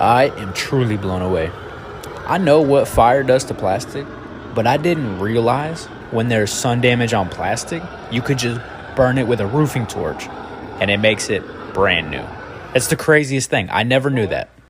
I am truly blown away. I know what fire does to plastic, but I didn't realize when there's sun damage on plastic, you could just burn it with a roofing torch and it makes it brand new. It's the craziest thing. I never knew that.